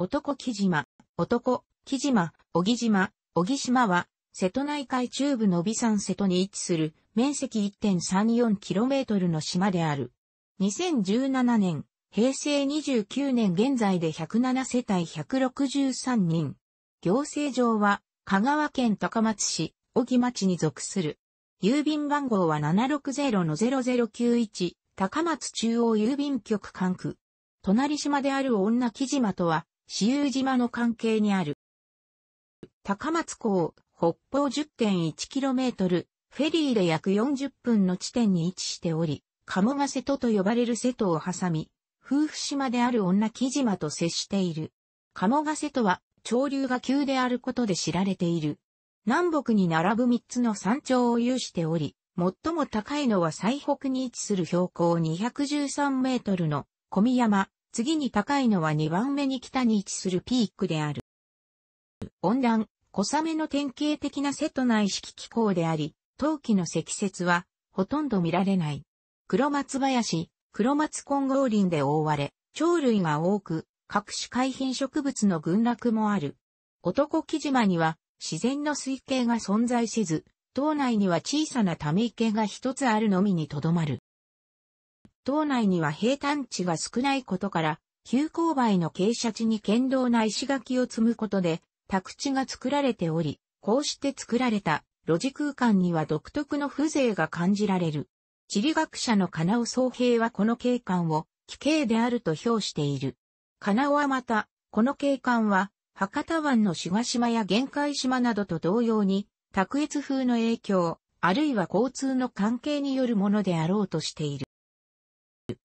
男木島、男、木島、小木島、小木島は、瀬戸内海中部の美山瀬戸に位置する面積 1.34km の島である。2017年、平成29年現在で107世帯163人。行政上は、香川県高松市、小木町に属する。郵便番号は760-0091、高松中央郵便局管区。隣島である女木島とは、私有島の関係にある。高松港、北方 10.1km、フェリーで約40分の地点に位置しており、鴨ヶ瀬戸と呼ばれる瀬戸を挟み、夫婦島である女木島と接している。鴨ヶ瀬戸は、潮流が急であることで知られている。南北に並ぶ3つの山頂を有しており、最も高いのは最北に位置する標高213メートルの小見山、次に高いのは2番目に北に位置するピークである。温暖、小雨の典型的な瀬戸内式気候であり、冬季の積雪はほとんど見られない。黒松林、黒松混合林で覆われ、鳥類が多く、各種海浜植物の群落もある。男木島には自然の水系が存在せず、島内には小さなため池が一つあるのみにとどまる。島内には平坦地が少ないことから、急勾配の傾斜地に堅牢な石垣を積むことで、宅地が作られており、こうして作られた路地空間には独特の風情が感じられる。地理学者の金尾総平はこの景観を奇景であると評している。金尾はまた、この景観は、博多湾の志賀島や玄海島などと同様に、卓越風の影響、あるいは交通の関係によるものであろうとしている。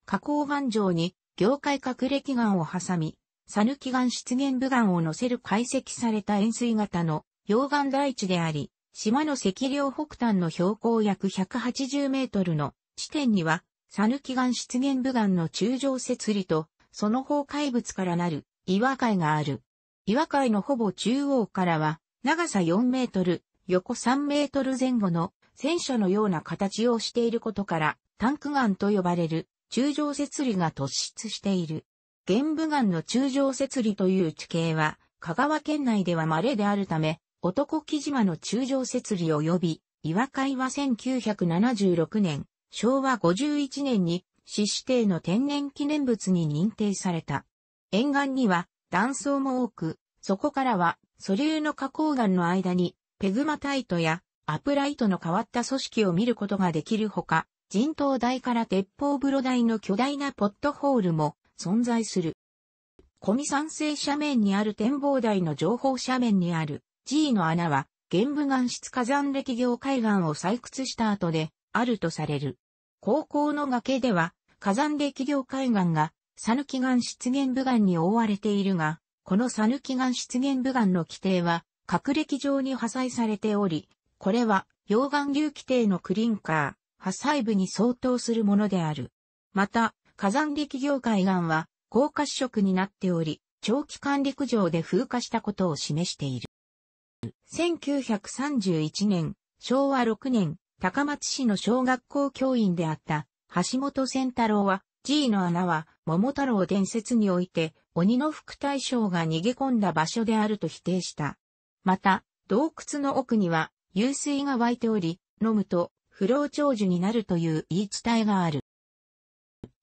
花崗岩上に業界隠れ祈願を挟み、サヌキ岩出現部岩を乗せる解析された円錐型の溶岩台地であり、島の赤稜北端の標高約180メートルの地点には、サヌキ岩出現部岩の中上設理と、その崩壊物からなる岩海がある。岩海のほぼ中央からは、長さ4メートル、横3メートル前後の戦車のような形をしていることから、タンク岩と呼ばれる中上設理が突出している。玄武岩の中上設理という地形は、香川県内では稀であるため、男木島の中上設理及び、岩海は1976年、昭和51年に、市指定の天然記念物に認定された。沿岸には断層も多く、そこからは素流の花崗岩の間にペグマタイトやアプライトの変わった組織を見ることができるほか、人頭台から鉄砲風呂台の巨大なポットホールも存在する。小見山西斜面にある展望台の情報斜面にある G の穴は、玄武岩質火山歴業海岸を採掘した後で、あるとされる。高校の崖では、火山歴業海岸が、サヌキ岩出現部岩に覆われているが、このサヌキ岩出現部岩の規定は、各歴上に破砕されており、これは、溶岩流規定のクリンカー、破砕部に相当するものである。また、火山力業海岸は高褐色になっており、長期間陸上で風化したことを示している。1931年、昭和6年、高松市の小学校教員であった橋本仙太郎は、G の穴は桃太郎伝説において鬼の副大将が逃げ込んだ場所であると否定した。また、洞窟の奥には湧水が湧いており、飲むと不老長寿になるという言い伝えがある。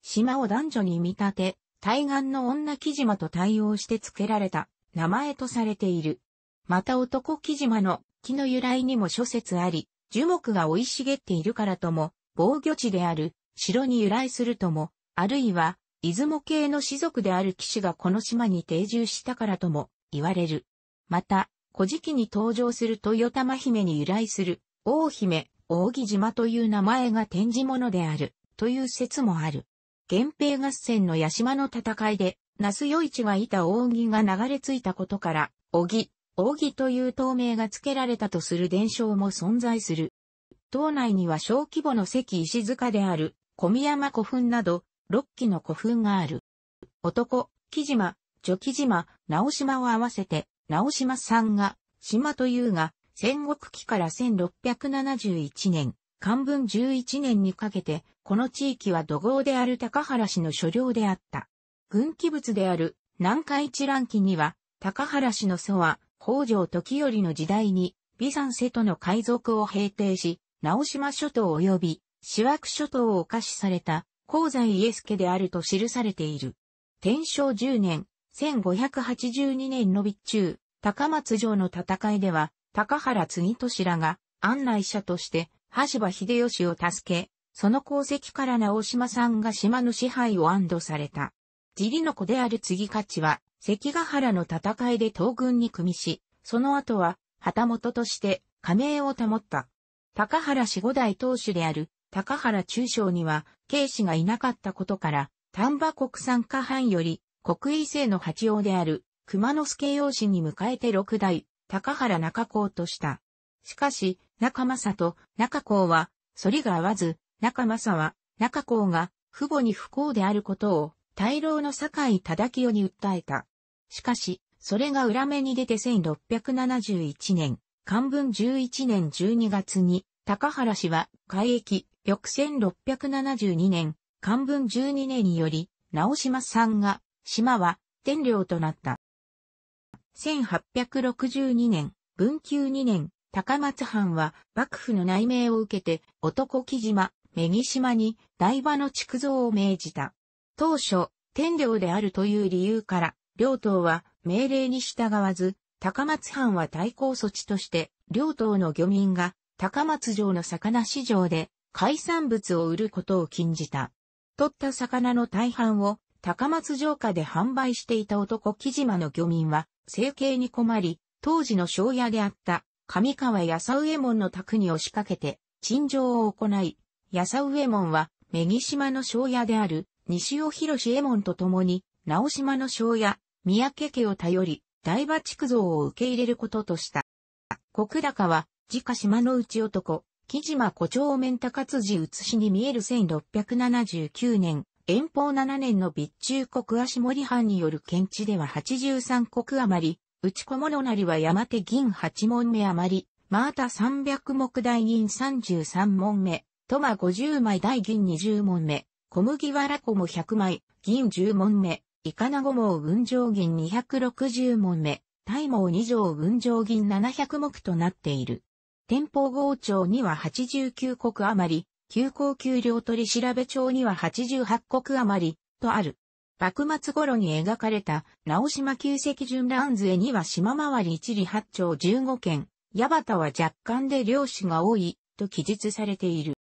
島を男女に見立て、対岸の女木島と対応して付けられた名前とされている。また男木島の木の由来にも諸説あり、樹木が生い茂っているからとも、防御地である城に由来するとも、あるいは、出雲系の士族である騎士がこの島に定住したからとも言われる。また、古事記に登場する豊玉姫に由来する、大姫、扇島という名前が展示物である、という説もある。源平合戦の八島の戦いで、那須与一がいた扇が流れ着いたことから、扇、扇という透明が付けられたとする伝承も存在する。島内には小規模の石石塚である、小宮山古墳など、六基の古墳がある。男、木島、女木島、直島を合わせて、直島さんが、島というが、戦国期から1671年、漢文11年にかけて、この地域は土豪である高原氏の所領であった。軍記物である南海一覧記には、高原氏の祖は、北条時頼の時代に、ビザンセとの海賊を平定し、直島諸島及び、シワク諸島をお貸しされた、鉱西イエスケであると記されている。天正10年、1582年の備中、高松城の戦いでは、高原継俊らが案内者として、橋場秀吉を助け、その功績から直島さんが島の支配を安堵された。自利の子である継勝は、関ヶ原の戦いで東軍に組みし、その後は、旗本として加盟を保った。高原氏五代当主である高原中将には、警視がいなかったことから、丹波国産下藩より、国威制の八王である、熊之助養子に迎えて六代、高原中公とした。しかし、中正と中公は、反りが合わず、中正は、中公が、父母に不幸であることを、大老の堺忠清に訴えた。しかし、それが裏目に出て1671年、漢文11年12月に、高原氏は、改易、翌1672年、漢文12年により、直島さんが、島は、天領となった。1862年、文久2年、高松藩は幕府の内命を受けて男木島、目木島に台場の築造を命じた。当初、天領であるという理由から、両党は命令に従わず、高松藩は対抗措置として、両党の漁民が高松城の魚市場で海産物を売ることを禁じた。取った魚の大半を高松城下で販売していた男木島の漁民は、生計に困り、当時の商屋であった上川安右衛門の宅に押しかけて、陳情を行い、安右衛門は、目木島の庄屋である、西尾博士右衛門と共に、直島の庄屋、三宅家を頼り、大馬築造を受け入れることとした。国高は、自家島の内男、木島古町面高辻写しに見える1679年、遠方7年の備中国足森藩による検地では83国余り、内小物なりは山手銀8問目余り、また300目大銀33問目、トマ50枚大銀20問目、小麦わらこも100枚、銀10問目、イカナゴモウ群上銀260問目、大毛2条群上銀700目となっている。天保号町には89国余り、旧高級領取調べ町には88国余り、とある。幕末頃に描かれた、直島旧石順乱図絵には島回り一里八丁15県、矢端は若干で漁師が多い、と記述されている。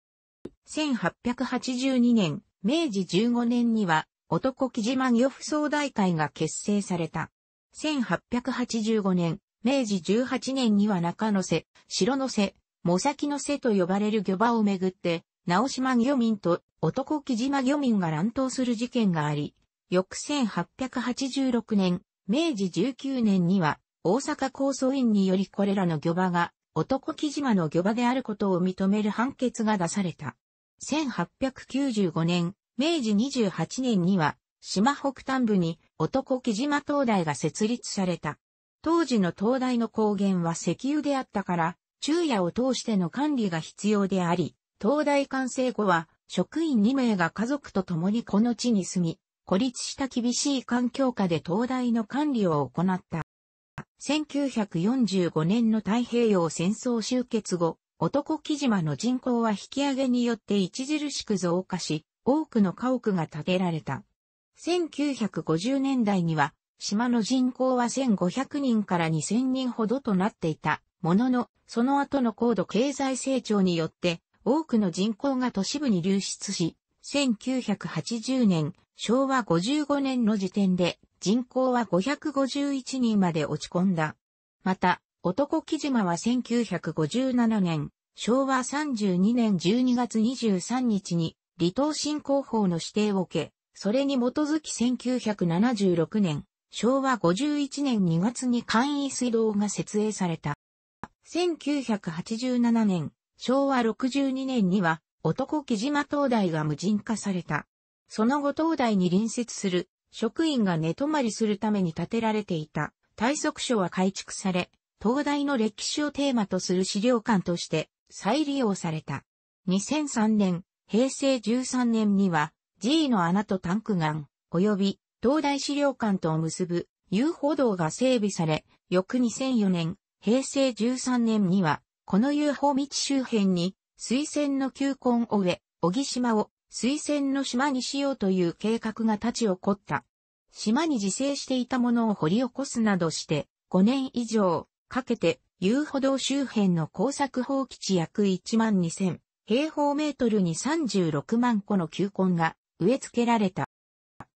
1882年、明治15年には、男木島漁夫総大会が結成された。1885年、明治18年には中野瀬、白野瀬、茂崎の瀬と呼ばれる漁場をめぐって、直島漁民と男木島漁民が乱闘する事件があり、翌1886年、明治19年には、大阪高層院によりこれらの漁場が、男木島の漁場であることを認める判決が出された。1895年、明治28年には、島北端部に男木島灯台が設立された。当時の灯台の光源は石油であったから、昼夜を通しての管理が必要であり、灯台完成後は、職員2名が家族と共にこの地に住み、孤立した厳しい環境下で東大の管理を行った。1945年の太平洋戦争終結後、男木島の人口は引き上げによって著しく増加し、多くの家屋が建てられた。1950年代には、島の人口は1500人から2000人ほどとなっていたものの、その後の高度経済成長によって、多くの人口が都市部に流出し、1980年、昭和55年の時点で人口は551人まで落ち込んだ。また、男木島は1957年、昭和32年12月23日に離島振興法の指定を受け、それに基づき1976年、昭和51年2月に簡易水道が設営された。1987年、昭和62年には男木島灯台が無人化された。その後灯台に隣接する職員が寝泊まりするために建てられていた体側所は改築され、灯台の歴史をテーマとする資料館として再利用された。2003年、平成13年には G の穴とタンクガン、及び東大資料館とを結ぶ遊歩道が整備され、翌2004年、平成13年には、この遊歩道周辺に水仙の球根を植え、小木島を水仙の島にしようという計画が立ち起こった。島に自生していたものを掘り起こすなどして、5年以上かけて遊歩道周辺の工作放棄地約1万2000平方メートルに36万個の球根が植え付けられた。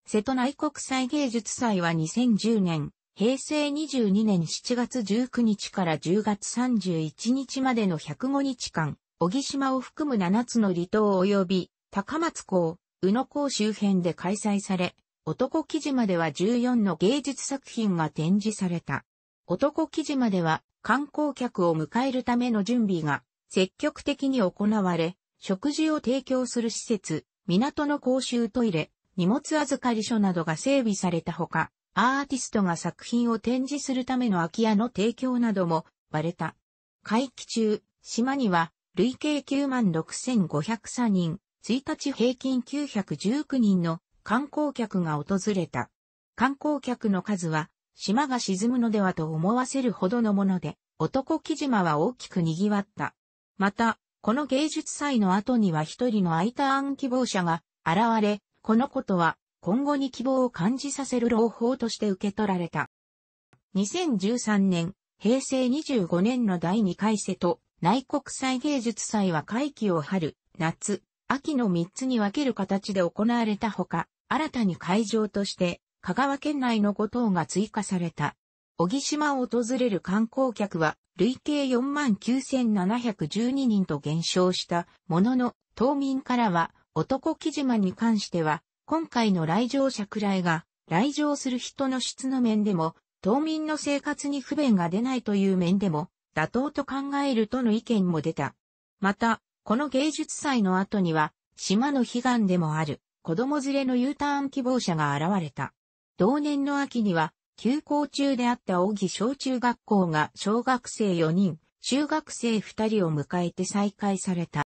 瀬戸内国際芸術祭は2010年、平成22年7月19日から10月31日までの105日間、小木島を含む7つの離島及び、高松港、宇野港周辺で開催され、男木島では14の芸術作品が展示された。男木島では観光客を迎えるための準備が積極的に行われ、食事を提供する施設、港の公衆トイレ、荷物預かり所などが整備されたほか、アーティストが作品を展示するための空き家の提供なども割れた。会期中、島には累計9万6503人、1日平均919人の観光客が訪れた。観光客の数は島が沈むのではと思わせるほどのもので、男木島は大きく賑わった。また、この芸術祭の後には一人の I ターン希望者が現れ、このことは今後に希望を感じさせる朗報として受け取られた。2013年、平成25年の第2回瀬戸内国際芸術祭は会期を春、夏、秋の3つに分ける形で行われたほか、新たに会場として香川県内の5島が追加された。小木島を訪れる観光客は累計49,712人と減少したものの、島民からは男木島に関しては、今回の来場者くらいが、来場する人の質の面でも、島民の生活に不便が出ないという面でも、妥当と考えるとの意見も出た。また、この芸術祭の後には、島の悲願でもある、子供連れの U ターン希望者が現れた。同年の秋には、休校中であった小木小中学校が小学生4人、中学生2人を迎えて再開された。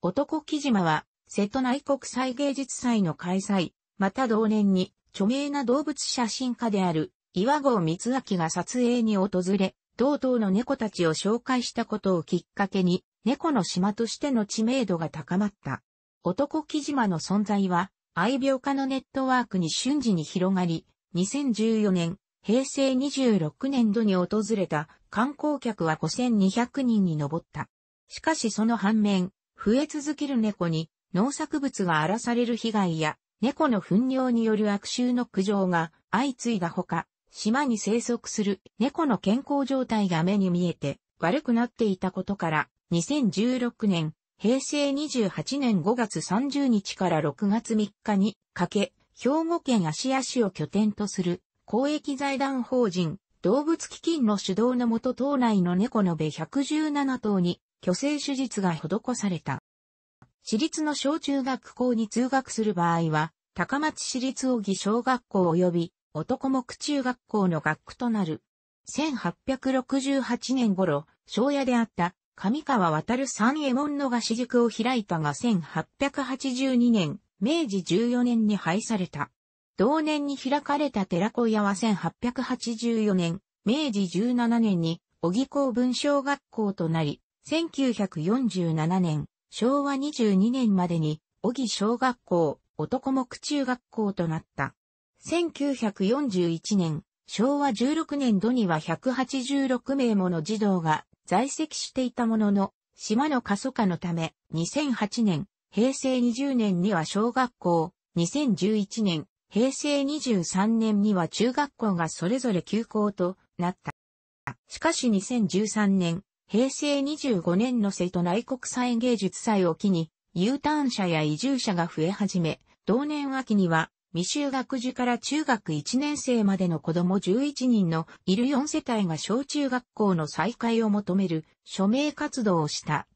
男木島は瀬戸内国際芸術祭の開催、また同年に著名な動物写真家である岩合光明が撮影に訪れ、同等の猫たちを紹介したことをきっかけに、猫の島としての知名度が高まった。男木島の存在は、愛病家のネットワークに瞬時に広がり、2014年、平成26年度に訪れた観光客は5200人に上った。しかしその反面、増え続ける猫に農作物が荒らされる被害や、猫の糞尿による悪臭の苦情が相次いだほか、島に生息する猫の健康状態が目に見えて悪くなっていたことから、2016年、平成28年5月30日から6月3日にかけ、兵庫県芦屋市を拠点とする公益財団法人動物基金の主導のもと島内の猫のべ117頭に虚勢手術が施された。私立の小中学校に通学する場合は、高松市立小木小学校及び男目中学校の学区となる。1868年頃、庄屋であった上川渡三右衛門の菓子塾を開いたが1882年、明治14年に廃された。同年に開かれた寺子屋は1884年、明治17年に小木公文小学校となり、1947年、昭和22年までに、小木小学校、男目中学校となった。1941年、昭和16年度には186名もの児童が在籍していたものの、島の過疎化のため、2008年、平成20年には小学校、2011年、平成23年には中学校がそれぞれ休校となった。しかし2013年、平成25年の瀬戸内国際芸術祭を機に、U ターン者や移住者が増え始め、同年秋には、未就学児から中学1年生までの子供11人のいる4世帯が小中学校の再開を求める署名活動をした。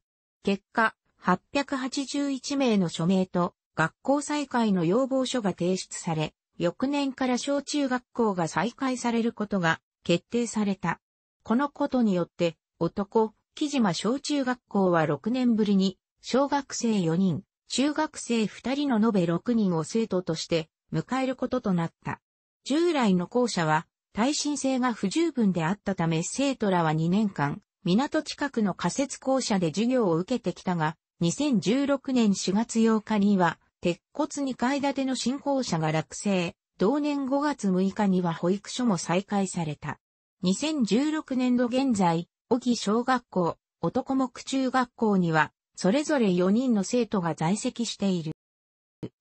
結果、881名の署名と学校再開の要望書が提出され、翌年から小中学校が再開されることが決定された。このことによって男、木島小中学校は6年ぶりに、小学生4人、中学生2人の延べ6人を生徒として迎えることとなった。従来の校舎は耐震性が不十分であったため生徒らは2年間、港近くの仮設校舎で授業を受けてきたが、2016年4月8日には、鉄骨2階建ての新校舎が落成、同年5月6日には保育所も再開された。2016年度現在、小木小学校、男目中学校には、それぞれ4人の生徒が在籍している。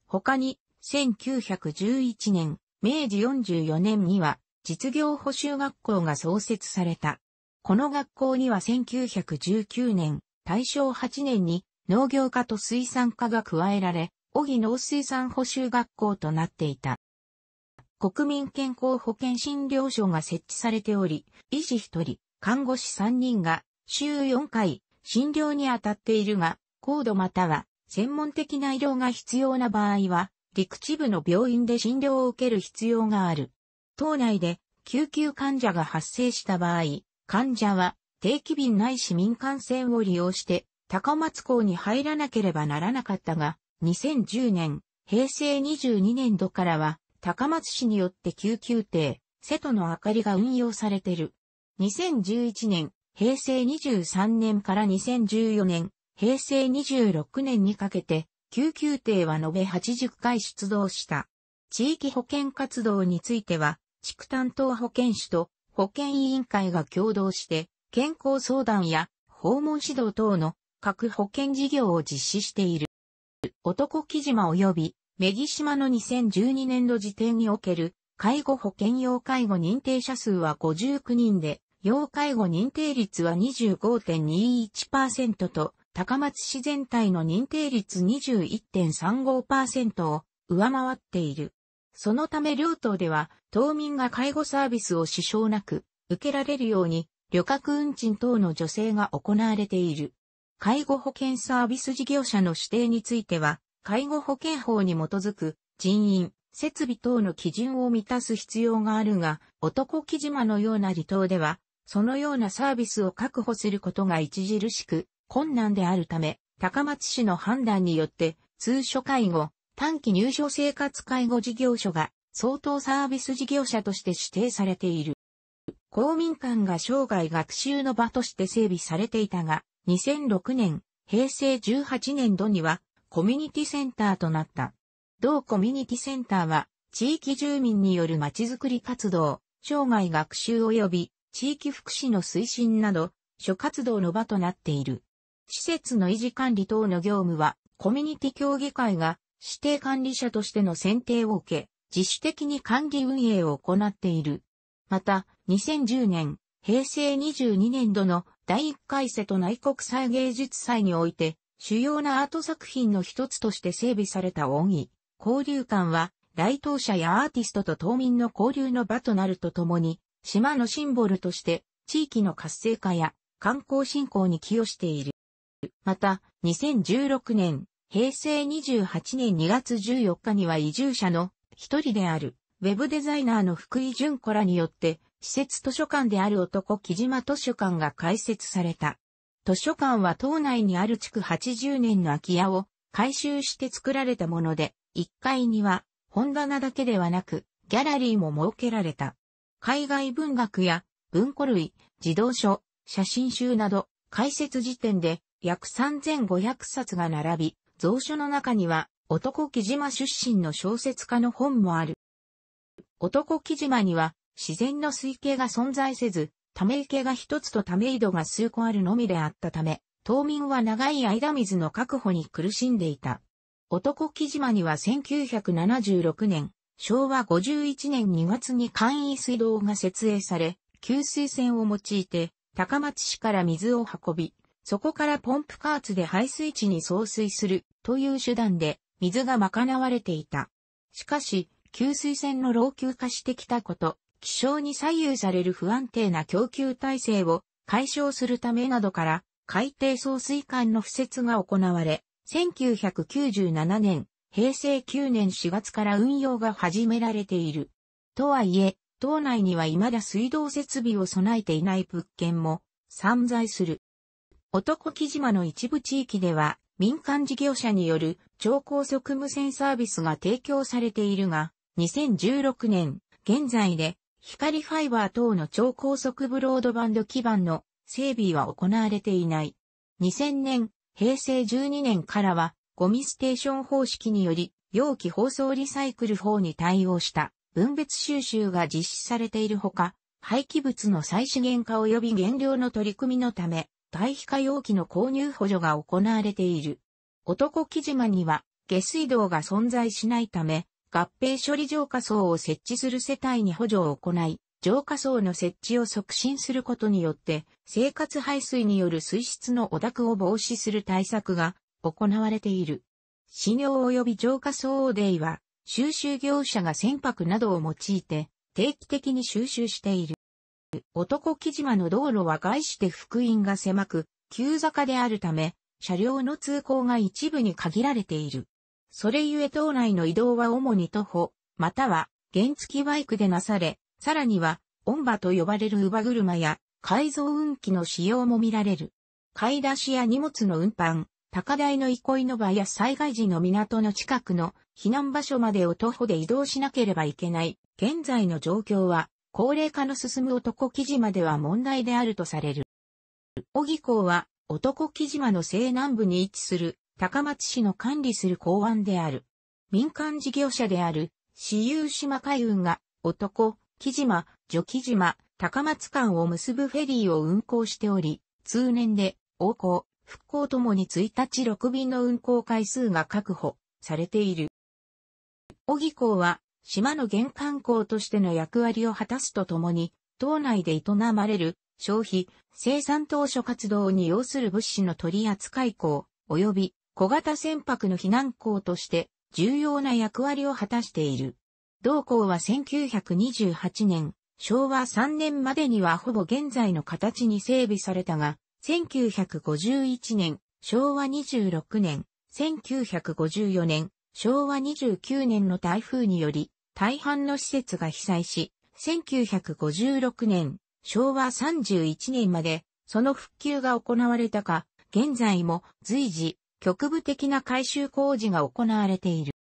他に、1911年、明治44年には、実業補修学校が創設された。この学校には1919年、大正8年に農業科と水産科が加えられ、小木農水産補修学校となっていた。国民健康保険診療所が設置されており、医師1人、看護師3人が週4回診療に当たっているが、高度または専門的な医療が必要な場合は、陸地部の病院で診療を受ける必要がある。島内で救急患者が発生した場合、患者は定期便ないし民間線を利用して高松港に入らなければならなかったが、2010年、平成22年度からは高松市によって救急艇、瀬戸の明かりが運用されてる。2011年、平成23年から2014年、平成26年にかけて、救急艇は延べ80回出動した。地域保健活動については、地区担当保健師と保健委員会が共同して、健康相談や訪問指導等の各保健事業を実施している。男木島及び、メギ島の2012年度時点における介護保険用介護認定者数は59人で、要介護認定率は25.21%と、高松市全体の認定率21.35%を上回っている。そのため両党では、島民が介護サービスを支障なく受けられるように、旅客運賃等の助成が行われている。介護保険サービス事業者の指定については、介護保険法に基づく人員、設備等の基準を満たす必要があるが、男木島のような離島では、そのようなサービスを確保することが著しく困難であるため、高松市の判断によって、通所介護、短期入所生活介護事業所が相当サービス事業者として指定されている。公民館が生涯学習の場として整備されていたが、2006年、平成18年度にはコミュニティセンターとなった。同コミュニティセンターは地域住民によるまちづくり活動、生涯学習及び地域福祉の推進など、諸活動の場となっている。施設の維持管理等の業務は、コミュニティ協議会が指定管理者としての選定を受け、自主的に管理運営を行っている。また、2010年、平成22年度の第1回瀬戸内国際芸術祭において、主要なアート作品の一つとして整備された音義、交流館は、来島者やアーティストと島民の交流の場となるとともに、島のシンボルとして、地域の活性化や観光振興に寄与している。また、2016年、平成28年2月14日には移住者の一人である、ウェブデザイナーの福井淳子らによって、施設図書館である男木島図書館が開設された。図書館は島内にある築80年の空き家を改修して作られたもので、1階には本棚だけではなく、ギャラリーも設けられた。海外文学や文庫類、児童書、写真集など、開設時点で約3500冊が並び、蔵書の中には、男木島出身の小説家の本もある。男木島には、自然の水系が存在せず、ため池が一つとため井戸が数個あるのみであったため、島民は長い間水の確保に苦しんでいた。男木島には1976年、昭和51年2月に簡易水道が設営され、給水栓を用いて高松市から水を運び、そこからポンプカーツで排水地に送水するという手段で水が賄われていた。しかし、給水栓の老朽化してきたこと、気象に左右される不安定な供給体制を解消するためなどから、海底送水管の敷設が行われ、1997年、平成9年4月から運用が始められている。とはいえ、島内には未だ水道設備を備えていない物件も散在する。男木島の一部地域では民間事業者による超高速無線サービスが提供されているが、2016年、現在で光ファイバー等の超高速ブロードバンド基盤の整備は行われていない。2000年、平成12年からはゴミステーション方式により容器包装リサイクル法に対応した分別収集が実施されているほか、廃棄物の再資源化及び減量の取り組みのため、堆肥化容器の購入補助が行われている。男木島には下水道が存在しないため、合併処理浄化層を設置する世帯に補助を行い、浄化層の設置を促進することによって、生活排水による水質の汚濁を防止する対策が行われている。死尿及び浄化層デイは、収集業者が船舶などを用いて、定期的に収集している。男木島の道路は外して福音が狭く、急坂であるため、車両の通行が一部に限られている。それゆえ島内の移動は主に徒歩、または原付バイクでなされ、さらには、オンバと呼ばれる乳母車や改造運機の使用も見られる。買い出しや荷物の運搬、高台の憩いの場や災害時の港の近くの避難場所までを徒歩で移動しなければいけない。現在の状況は、高齢化の進む男木島では問題であるとされる。小木港は、男木島の西南部に位置する高松市の管理する港湾である。民間事業者である、私有島海運が、男、木島、女木島、高松間を結ぶフェリーを運航しており、通年で、横行、復興ともに1日6便の運航回数が確保されている。小木港は、島の玄関港としての役割を果たすとともに、島内で営まれる消費、生産当初活動に要する物資の取り扱い港、及び小型船舶の避難港として重要な役割を果たしている。同校は1928年、昭和3年までにはほぼ現在の形に整備されたが、1951年、昭和26年、1954年、昭和29年の台風により、大半の施設が被災し、1956年、昭和31年まで、その復旧が行われたか、現在も随時、局部的な改修工事が行われている。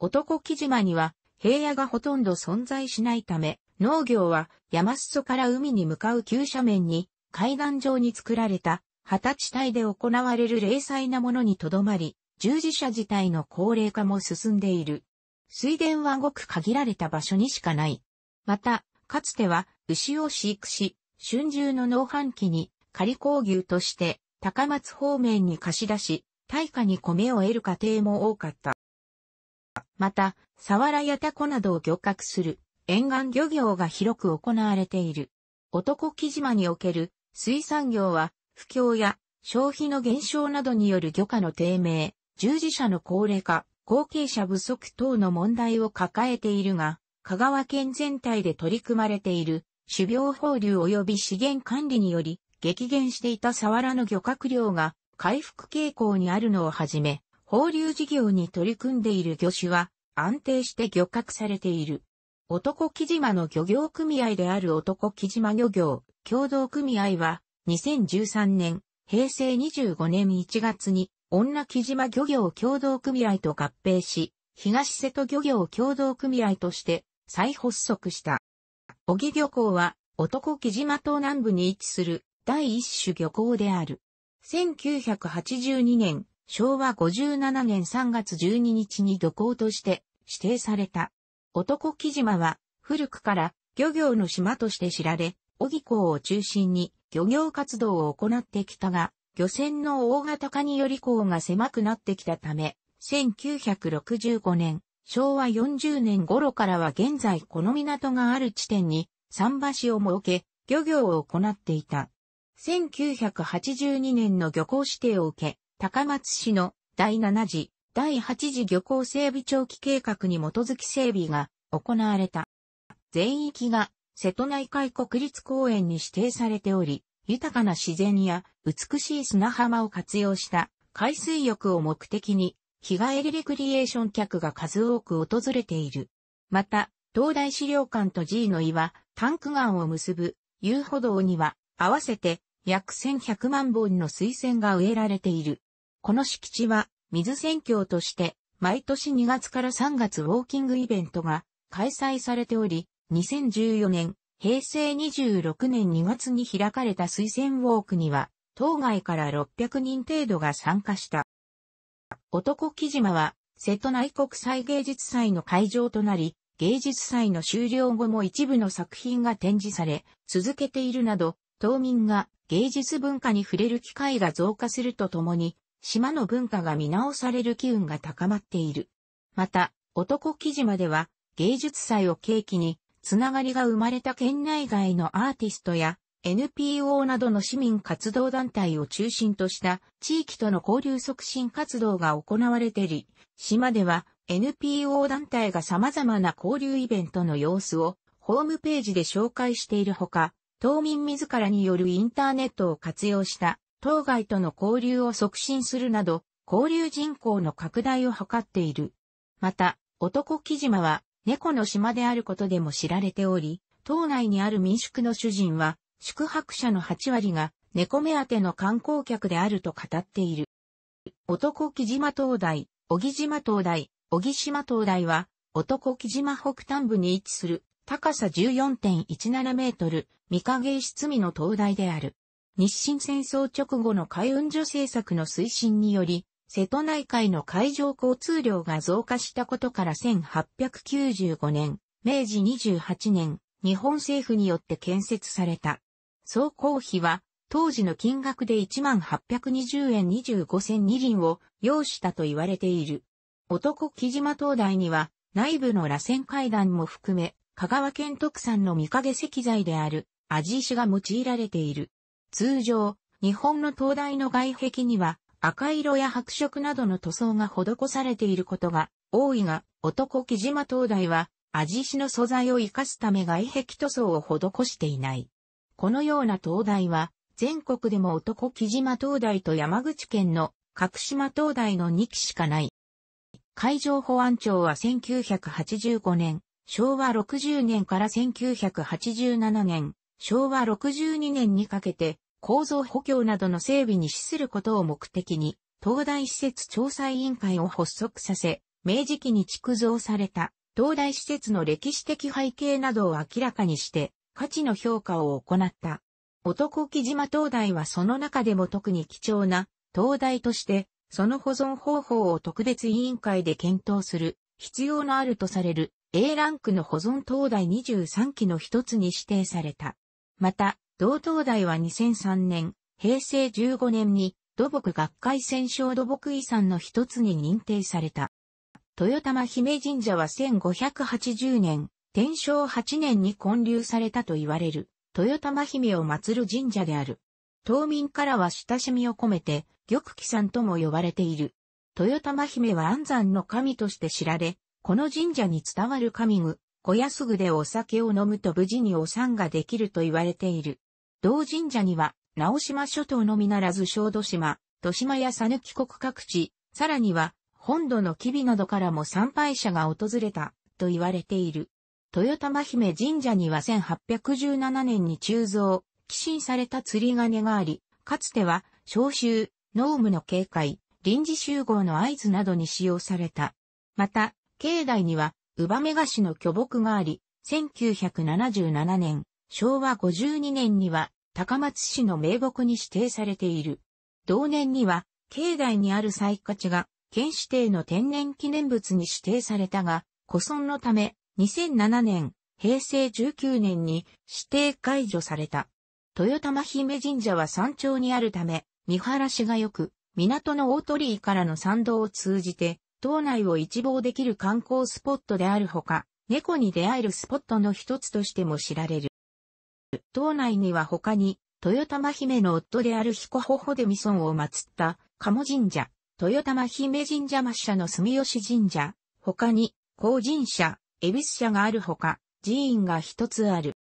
男木島には平野がほとんど存在しないため、農業は山裾から海に向かう急斜面に海岸上に作られた二十歳帯で行われる零細なものにとどまり、従事者自体の高齢化も進んでいる。水田はごく限られた場所にしかない。また、かつては牛を飼育し、春秋の農繁期に仮工牛として高松方面に貸し出し、大化に米を得る家庭も多かった。また、サワラやタコなどを漁獲する沿岸漁業が広く行われている。男木島における水産業は不況や消費の減少などによる漁価の低迷、従事者の高齢化、後継者不足等の問題を抱えているが、香川県全体で取り組まれている種苗放流及び資源管理により激減していたサワラの漁獲量が回復傾向にあるのをはじめ、放流事業に取り組んでいる魚種は安定して漁獲されている。男木島の漁業組合である男木島漁業協同組合は2013年平成25年1月に女木島漁業協同組合と合併し、東瀬戸漁業協同組合として再発足した。小木漁港は男木島島南部に位置する第一種漁港である。1982年、昭和57年3月12日に漁港として指定された。男木島は古くから漁業の島として知られ、小木港を中心に漁業活動を行ってきたが、漁船の大型化により港が狭くなってきたため、1965年、昭和40年頃からは現在この港がある地点に桟橋を設け、漁業を行っていた。1982年の漁港指定を受け、高松市の第7次、第8次漁港整備長期計画に基づき整備が行われた。全域が瀬戸内海国立公園に指定されており、豊かな自然や美しい砂浜を活用した海水浴を目的に日帰りレクリエーション客が数多く訪れている。また、東大資料館と G の岩、タンク岩を結ぶ遊歩道には合わせて約1100万本の水仙が植えられている。この敷地は水選挙として毎年2月から3月ウォーキングイベントが開催されており、2014年、平成26年2月に開かれた推薦ウォークには、当該から600人程度が参加した。男木島は、瀬戸内国際芸術祭の会場となり、芸術祭の終了後も一部の作品が展示され、続けているなど、島民が芸術文化に触れる機会が増加するとともに、島の文化が見直される機運が高まっている。また、男木島では芸術祭を契機に、つながりが生まれた県内外のアーティストや NPO などの市民活動団体を中心とした地域との交流促進活動が行われており、島では NPO 団体が様々な交流イベントの様子をホームページで紹介しているほか、島民自らによるインターネットを活用した当該との交流を促進するなど、交流人口の拡大を図っている。また、男木島は猫の島であることでも知られており、島内にある民宿の主人は、宿泊者の8割が猫目当ての観光客であると語っている。男木島灯台、小木島灯台、小木島灯台は、男木島北端部に位置する高さ14.17メートル、未影室見の灯台である。日清戦争直後の海運所政策の推進により、瀬戸内海の海上交通量が増加したことから1895年、明治28年、日本政府によって建設された。総工費は、当時の金額で1820円25銭二輪を要したと言われている。男木島灯台には、内部の螺旋階段も含め、香川県特産の見影石材である、味石が用いられている。通常、日本の灯台の外壁には、赤色や白色などの塗装が施されていることが多いが、男木島灯台は、味石の素材を活かすため外壁塗装を施していない。このような灯台は、全国でも男木島灯台と山口県の角島灯台の2基しかない。海上保安庁は1985年、昭和60年から1987年、昭和62年にかけて、構造補強などの整備に資することを目的に、東大施設調査委員会を発足させ、明治期に築造された東大施設の歴史的背景などを明らかにして、価値の評価を行った。男木島灯台はその中でも特に貴重な灯台として、その保存方法を特別委員会で検討する必要のあるとされる A ランクの保存灯台23基の一つに指定された。また、同灯台は2003年、平成15年に土木学会戦勝土木遺産の一つに認定された。豊玉姫神社は1580年、天正8年に建立されたと言われる、豊玉姫を祀る神社である。島民からは親しみを込めて、玉木さんとも呼ばれている。豊玉姫は安産の神として知られ、この神社に伝わる神具、小安具でお酒を飲むと無事にお産ができると言われている。同神社には、直島諸島のみならず小豆島、豊島や佐抜国各地、さらには、本土の吉備などからも参拝者が訪れた、と言われている。豊玉姫神社には1817年に鋳造、寄進された釣り鐘があり、かつては、召集、農務の警戒、臨時集合の合図などに使用された。また、境内には、乳母目菓子の巨木があり、1977年、昭和52年には高松市の名木に指定されている。同年には、境内にある最価値が県指定の天然記念物に指定されたが、古村のため、2007年、平成19年に指定解除された。豊玉姫神社は山頂にあるため、見晴らしが良く、港の大鳥居からの参道を通じて、島内を一望できる観光スポットであるほか、猫に出会えるスポットの一つとしても知られる。島内には他に、豊玉姫の夫である彦穂でミソンを祀った鴨神社、豊玉姫神社抹社の住吉神社、他に、高神社、恵比寿社があるほか、寺院が一つある。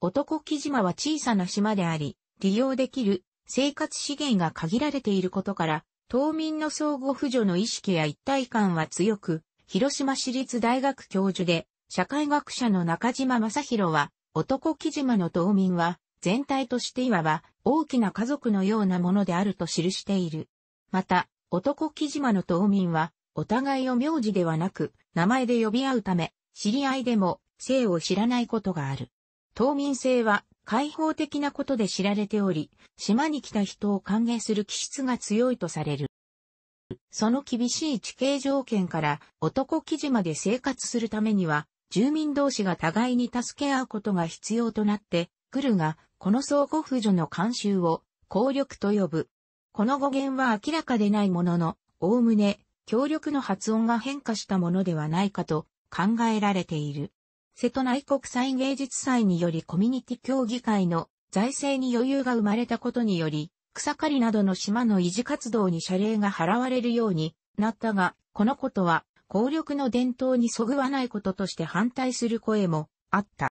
男木島は小さな島であり、利用できる生活資源が限られていることから、島民の相互扶助の意識や一体感は強く、広島市立大学教授で、社会学者の中島正宏は、男木島の島民は、全体としていわば、大きな家族のようなものであると記している。また、男木島の島民は、お互いを名字ではなく、名前で呼び合うため、知り合いでも、性を知らないことがある。島民性は開放的なことで知られており、島に来た人を歓迎する気質が強いとされる。その厳しい地形条件から男木島で生活するためには、住民同士が互いに助け合うことが必要となってくるが、この相互扶助の慣習を効力と呼ぶ。この語源は明らかでないものの、おおむね、協力の発音が変化したものではないかと考えられている。瀬戸内国際芸術祭によりコミュニティ協議会の財政に余裕が生まれたことにより、草刈りなどの島の維持活動に謝礼が払われるようになったが、このことは、効力の伝統にそぐわないこととして反対する声もあった。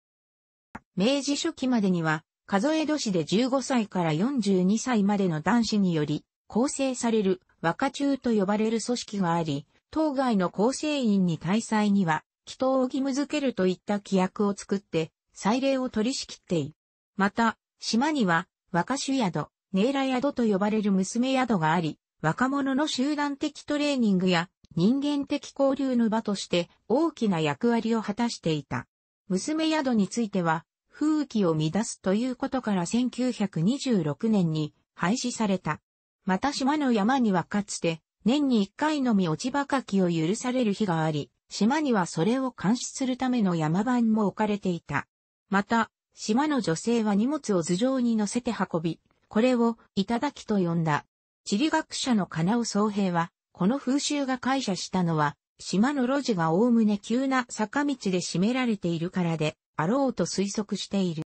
明治初期までには、数え年で15歳から42歳までの男子により、構成される若中と呼ばれる組織があり、当該の構成員に大祭には、祈祷を義務付けるといった規約を作って、祭礼を取り仕切っている。また、島には、若主宿、ネイラ宿と呼ばれる娘宿があり、若者の集団的トレーニングや人間的交流の場として大きな役割を果たしていた。娘宿については、風紀を乱すということから1926年に廃止された。また島の山にはかつて年に1回のみ落ち葉かきを許される日があり、島にはそれを監視するための山番も置かれていた。また、島の女性は荷物を頭上に乗せて運び、これを、いただきと呼んだ。地理学者の金尾総平は、この風習が解釈したのは、島の路地がおおむね急な坂道で占められているからで、あろうと推測している。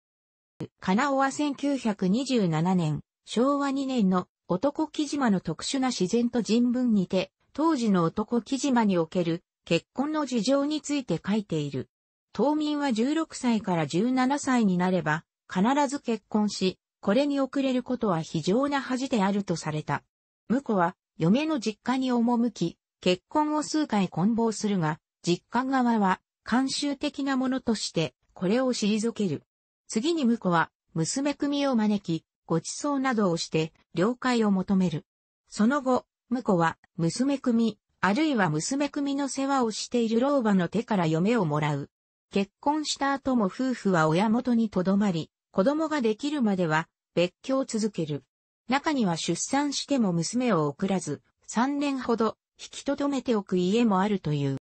金尾は1927年、昭和2年の男木島の特殊な自然と人文にて、当時の男木島における結婚の事情について書いている。島民は16歳から17歳になれば、必ず結婚し、これに遅れることは非常な恥であるとされた。婿は、嫁の実家に赴き、結婚を数回混謀するが、実家側は、慣習的なものとして、これを退ける。次に婿は、娘組を招き、ご馳走などをして、了解を求める。その後、婿は、娘組、あるいは娘組の世話をしている老婆の手から嫁をもらう。結婚した後も夫婦は親元にとどまり、子供ができるまでは別居を続ける。中には出産しても娘を送らず、3年ほど引き留めておく家もあるという。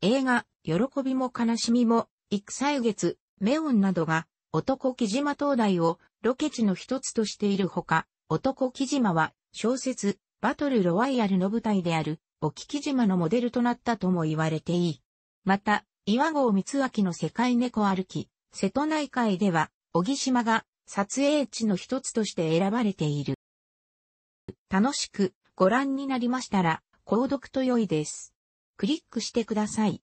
映画、喜びも悲しみも、幾歳月、メオンなどが、男木島灯台をロケ地の一つとしているほか、男木島は小説、バトルロワイヤルの舞台である、沖木島のモデルとなったとも言われていい。また、岩合光明の世界猫歩き、瀬戸内海では、小木島が撮影地の一つとして選ばれている。楽しくご覧になりましたら、購読と良いです。クリックしてください。